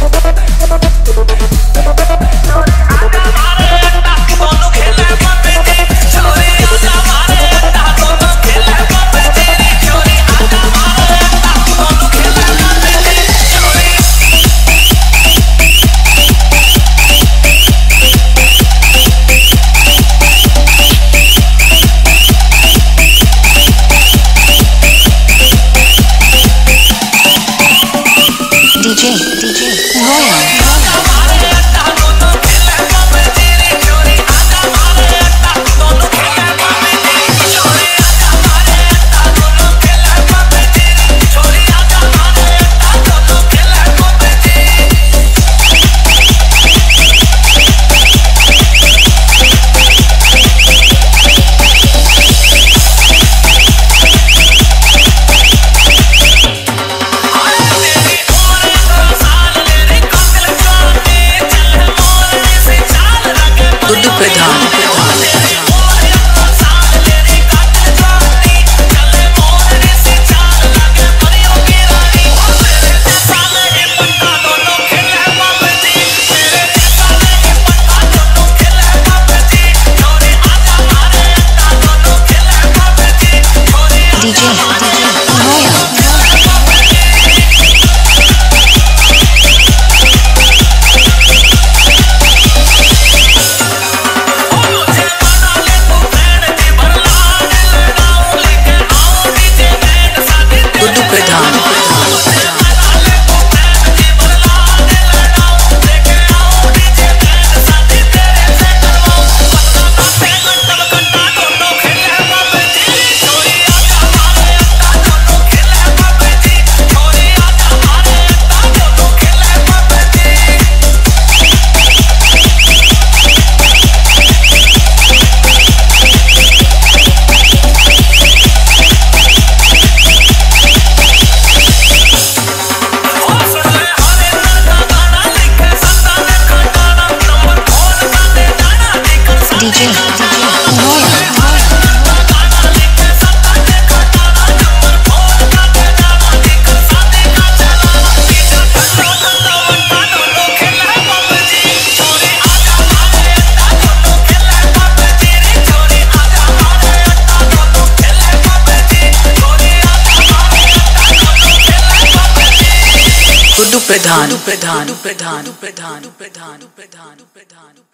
No, प्रधान प्रधान प्रधान प्रधान प्रधान प्रधान प्रधान